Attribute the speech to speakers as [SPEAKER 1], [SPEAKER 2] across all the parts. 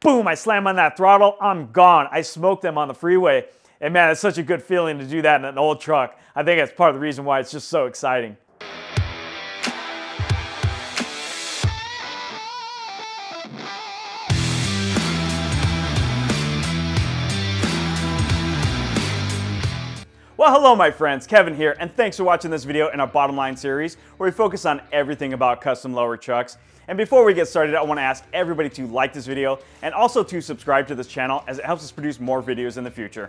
[SPEAKER 1] boom, I slam on that throttle, I'm gone. I smoke them on the freeway. And man, it's such a good feeling to do that in an old truck. I think that's part of the reason why it's just so exciting. Well, hello my friends, Kevin here, and thanks for watching this video in our bottom line series, where we focus on everything about custom lower trucks. And before we get started, I wanna ask everybody to like this video, and also to subscribe to this channel, as it helps us produce more videos in the future.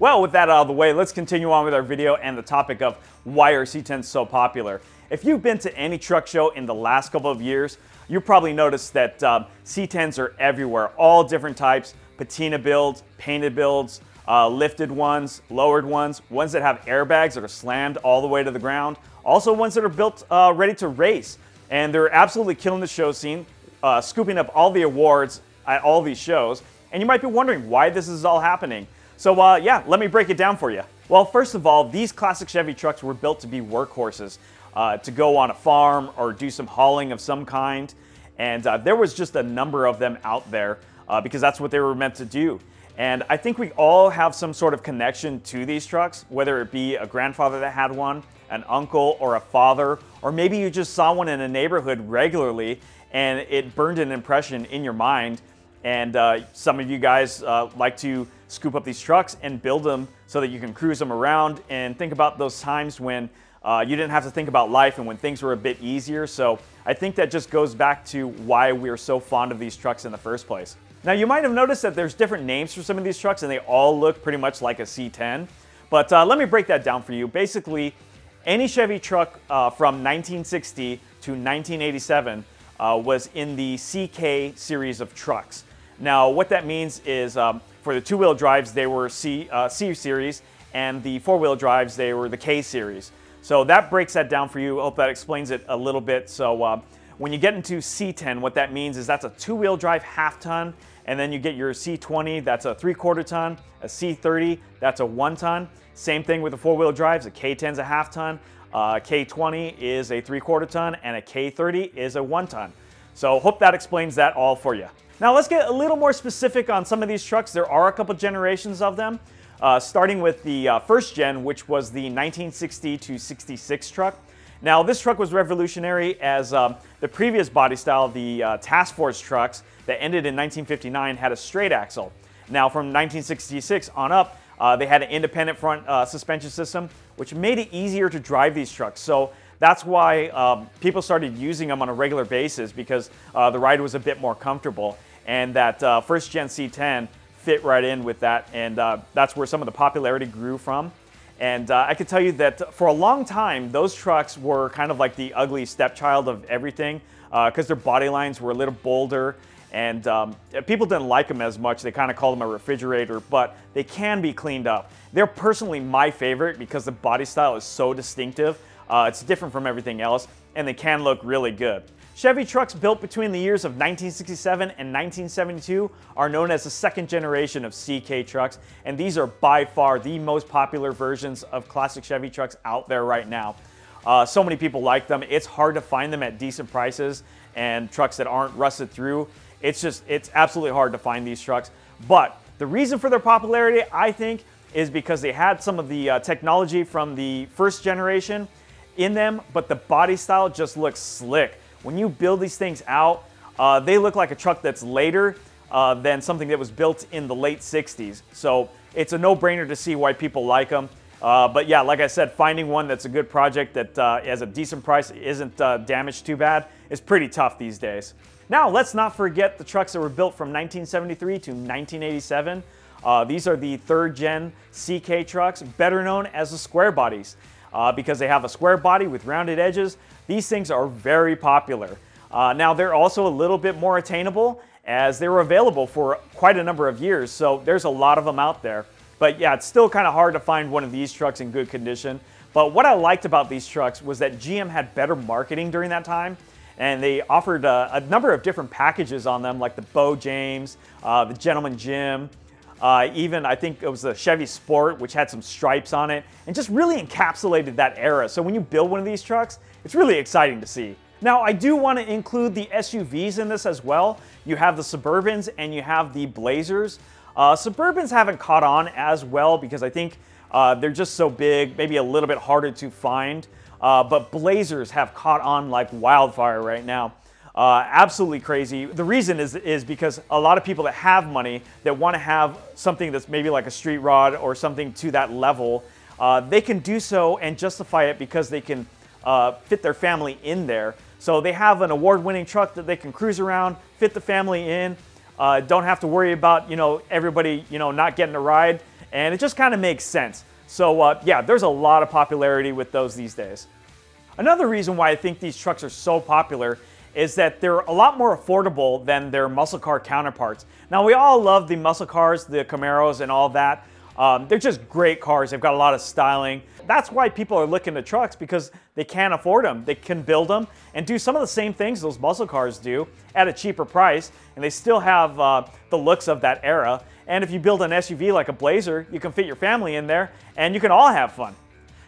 [SPEAKER 1] Well, with that out of the way, let's continue on with our video and the topic of why are C10s so popular. If you've been to any truck show in the last couple of years, you probably noticed that um, C10s are everywhere, all different types, patina builds, painted builds, uh, lifted ones, lowered ones, ones that have airbags that are slammed all the way to the ground, also ones that are built uh, ready to race. And they're absolutely killing the show scene, uh, scooping up all the awards at all these shows. And you might be wondering why this is all happening. So uh, yeah, let me break it down for you. Well, first of all, these classic Chevy trucks were built to be workhorses, uh, to go on a farm or do some hauling of some kind. And uh, there was just a number of them out there because that's what they were meant to do. And I think we all have some sort of connection to these trucks, whether it be a grandfather that had one, an uncle or a father, or maybe you just saw one in a neighborhood regularly and it burned an impression in your mind. And uh, some of you guys uh, like to scoop up these trucks and build them so that you can cruise them around and think about those times when uh, you didn't have to think about life and when things were a bit easier. So I think that just goes back to why we're so fond of these trucks in the first place. Now you might have noticed that there's different names for some of these trucks and they all look pretty much like a C10. But uh, let me break that down for you. Basically, any Chevy truck uh, from 1960 to 1987 uh, was in the CK series of trucks. Now what that means is um, for the two-wheel drives they were C, uh, C series and the four-wheel drives they were the K series. So that breaks that down for you. I hope that explains it a little bit. So uh, when you get into C10, what that means is that's a two-wheel drive half ton, and then you get your C20, that's a three-quarter ton, a C30, that's a one ton. Same thing with the four-wheel drives, a K10's a half ton, a K20 is a three-quarter ton, and a K30 is a one ton. So hope that explains that all for you. Now let's get a little more specific on some of these trucks. There are a couple generations of them, uh, starting with the uh, first gen, which was the 1960 to 66 truck. Now, this truck was revolutionary as um, the previous body style, the uh, Task Force trucks that ended in 1959, had a straight axle. Now, from 1966 on up, uh, they had an independent front uh, suspension system, which made it easier to drive these trucks. So that's why um, people started using them on a regular basis because uh, the ride was a bit more comfortable. And that uh, first gen C10 fit right in with that. And uh, that's where some of the popularity grew from. And uh, I can tell you that for a long time, those trucks were kind of like the ugly stepchild of everything because uh, their body lines were a little bolder and um, people didn't like them as much. They kind of called them a refrigerator, but they can be cleaned up. They're personally my favorite because the body style is so distinctive. Uh, it's different from everything else, and they can look really good. Chevy trucks built between the years of 1967 and 1972 are known as the second generation of CK trucks, and these are by far the most popular versions of classic Chevy trucks out there right now. Uh, so many people like them. It's hard to find them at decent prices and trucks that aren't rusted through. It's just, it's absolutely hard to find these trucks. But the reason for their popularity, I think, is because they had some of the uh, technology from the first generation in them, but the body style just looks slick. When you build these things out, uh, they look like a truck that's later uh, than something that was built in the late 60s. So it's a no-brainer to see why people like them. Uh, but yeah, like I said, finding one that's a good project that uh, has a decent price, isn't uh, damaged too bad, is pretty tough these days. Now, let's not forget the trucks that were built from 1973 to 1987. Uh, these are the third gen CK trucks, better known as the square bodies. Uh, because they have a square body with rounded edges, these things are very popular. Uh, now they're also a little bit more attainable as they were available for quite a number of years, so there's a lot of them out there. But yeah, it's still kind of hard to find one of these trucks in good condition. But what I liked about these trucks was that GM had better marketing during that time and they offered a, a, number of different packages on them, like the Beau James, uh, the Gentleman Jim, uh, even I think it was the Chevy Sport, which had some stripes on it, and just really encapsulated that era. So when you build one of these trucks, it's really exciting to see. Now, I do want to include the SUVs in this as well. You have the Suburbans and you have the Blazers. Uh, Suburbans haven't caught on as well because I think uh, they're just so big, maybe a little bit harder to find. Uh, but Blazers have caught on like wildfire right now. Uh, absolutely crazy. The reason is, is because a lot of people that have money that want to have something that's maybe like a street rod or something to that level, uh, they can do so and justify it because they can uh, fit their family in there. So they have an award-winning truck that they can cruise around, fit the family in, uh, don't have to worry about you know everybody you know not getting a ride, and it just kind of makes sense. So uh, yeah, there's a lot of popularity with those these days. Another reason why I think these trucks are so popular is that they're a lot more affordable than their muscle car counterparts. Now we all love the muscle cars, the Camaros and all that, um, they're just great cars. They've got a lot of styling. That's why people are looking to trucks because they can't afford them. They can build them and do some of the same things those muscle cars do at a cheaper price, and they still have uh, the looks of that era. And if you build an SUV like a Blazer, you can fit your family in there and you can all have fun.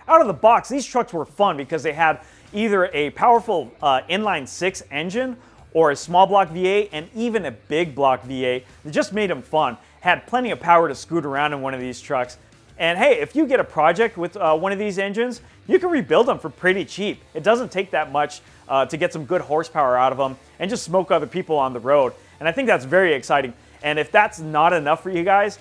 [SPEAKER 1] Out of the box, these trucks were fun because they had either a powerful uh, inline six engine or a small block V8 and even a big block V8 that just made them fun had plenty of power to scoot around in one of these trucks. And hey, if you get a project with uh, one of these engines, you can rebuild them for pretty cheap. It doesn't take that much uh, to get some good horsepower out of them and just smoke other people on the road. And I think that's very exciting. And if that's not enough for you guys,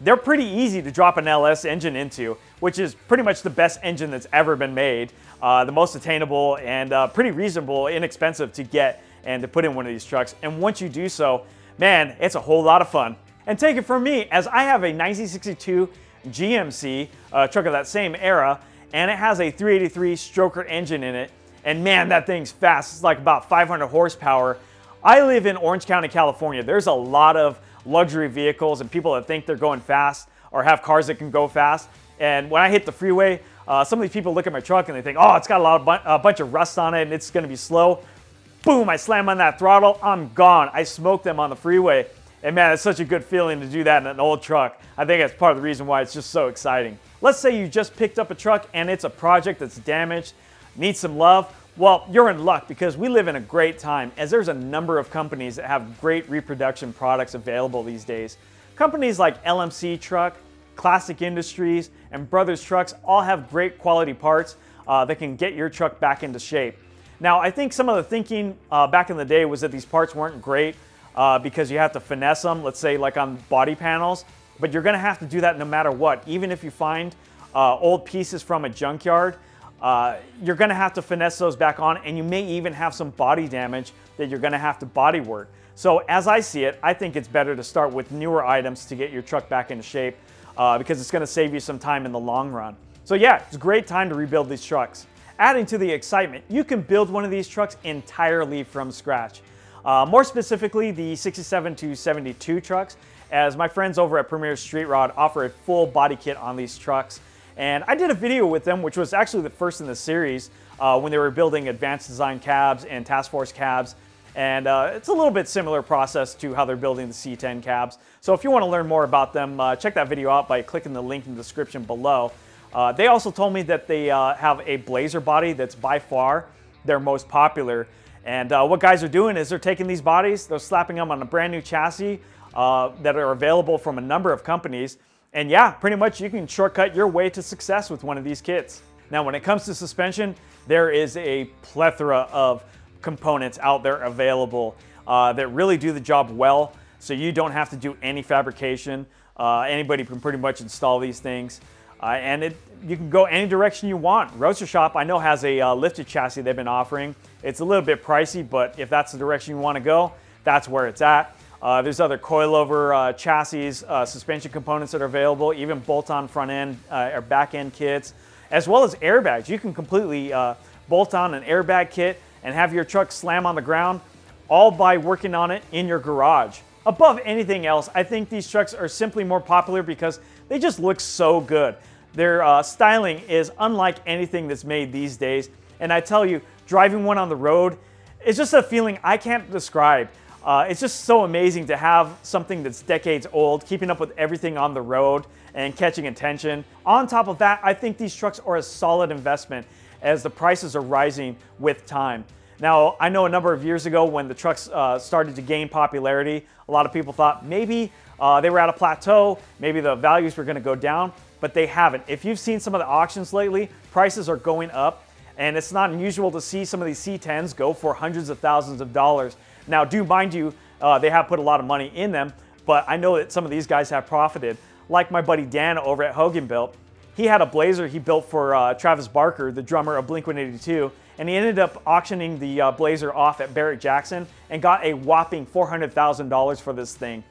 [SPEAKER 1] they're pretty easy to drop an LS engine into, which is pretty much the best engine that's ever been made, uh, the most attainable and uh, pretty reasonable, inexpensive to get and to put in one of these trucks. And once you do so, man, it's a whole lot of fun. And take it from me, as I have a 1962 GMC, uh, truck of that same era, and it has a 383 stroker engine in it. And man, that thing's fast. It's like about 500 horsepower. I live in Orange County, California. There's a lot of luxury vehicles and people that think they're going fast or have cars that can go fast. And when I hit the freeway, uh, some of these people look at my truck and they think, oh, it's got a, lot of bu a bunch of rust on it and it's going to be slow. Boom, I slam on that throttle, I'm gone. I smoke them on the freeway. And man, it's such a good feeling to do that in an old truck. I think that's part of the reason why it's just so exciting. Let's say you just picked up a truck and it's a project that's damaged, needs some love. Well, you're in luck because we live in a great time as there's a number of companies that have great reproduction products available these days. Companies like LMC Truck, Classic Industries, and Brothers Trucks all have great quality parts uh, that can get your truck back into shape. Now, I think some of the thinking uh, back in the day was that these parts weren't great uh, because you have to finesse them, let's say like on body panels, but you're gonna have to do that no matter what. Even if you find uh, old pieces from a junkyard, uh, you're gonna have to finesse those back on and you may even have some body damage that you're gonna have to body work. So as I see it, I think it's better to start with newer items to get your truck back into shape uh, because it's gonna save you some time in the long run. So yeah, it's a great time to rebuild these trucks. Adding to the excitement, you can build one of these trucks entirely from scratch. Uh, more specifically, the 67 to 72 trucks, as my friends over at Premier Street Rod offer a full body kit on these trucks. And I did a video with them, which was actually the first in the series, uh, when they were building advanced design cabs and task force cabs. And uh, it's a little bit similar process to how they're building the C10 cabs. So if you want to learn more about them, uh, check that video out by clicking the link in the description below. Uh, they also told me that they uh, have a Blazer body that's by far their most popular. And uh, what guys are doing is they're taking these bodies, they're slapping them on a brand new chassis uh, that are available from a number of companies. And yeah, pretty much you can shortcut your way to success with one of these kits. Now, when it comes to suspension, there is a plethora of components out there available uh, that really do the job well. So you don't have to do any fabrication. Uh, anybody can pretty much install these things. Uh, and it, you can go any direction you want. Roadster Shop, I know, has a uh, lifted chassis they've been offering. It's a little bit pricey, but if that's the direction you want to go, that's where it's at. Uh, there's other coilover uh, chassis, suspension components that are available, even bolt-on front end or back end kits, as well as airbags. You can completely bolt on an airbag kit and have your truck slam on the ground, all by working on it in your garage. Above anything else, I think these trucks are simply more popular because they just look so good. Their uh, styling is unlike anything that's made these days. And I tell you, driving one on the road is just a feeling I can't describe. Uh, it's just so amazing to have something that's decades old, keeping up with everything on the road and catching attention. On top of that, I think these trucks are a solid investment as the prices are rising with time. Now, I know a number of years ago when the trucks uh, started to gain popularity, a lot of people thought maybe uh, they were at a plateau, maybe the values were going to go down, but they haven't. If you've seen some of the auctions lately, prices are going up, and it's not unusual to see some of these C10s go for hundreds of thousands of dollars. Now, do mind you, uh, they have put a lot of money in them, but I know that some of these guys have profited. Like my buddy Dan over at Hogan Built, he had a Blazer he built for uh, Travis Barker, the drummer of Blink-182, and he ended up auctioning the uh, Blazer off at Barrett Jackson and got a whopping $400,000 for this thing.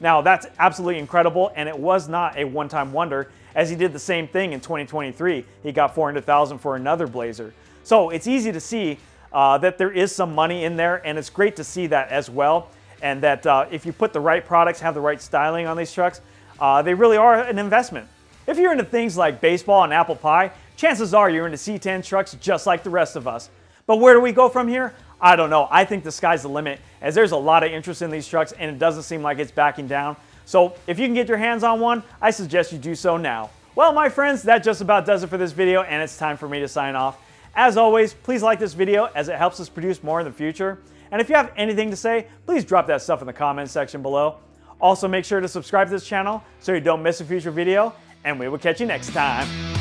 [SPEAKER 1] Now that's absolutely incredible and it was not a one-time wonder as he did the same thing in 2023. He got 400,000 for another Blazer. So it's easy to see uh, that there is some money in there and it's great to see that as well. And that uh, if you put the right products, have the right styling on these trucks, uh, they really are an investment. If you're into things like baseball and apple pie, chances are you're into C10 trucks just like the rest of us. But where do we go from here? I don't know. I think the sky's the limit as there's a lot of interest in these trucks and it doesn't seem like it's backing down. So if you can get your hands on one, I suggest you do so now. Well, my friends, that just about does it for this video and it's time for me to sign off. As always, please like this video as it helps us produce more in the future. And if you have anything to say, please drop that stuff in the comments section below. Also, make sure to subscribe to this channel so you don't miss a future video and we will catch you next time.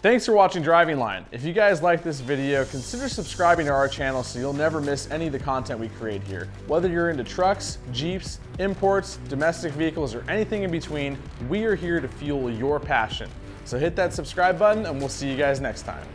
[SPEAKER 2] Thanks for watching Driving Line. If you guys like this video, consider subscribing to our channel so you'll never miss any of the content we create here. Whether you're into trucks, Jeeps, imports, domestic vehicles, or anything in between, we are here to fuel your passion. So hit that subscribe button and we'll see you guys next time.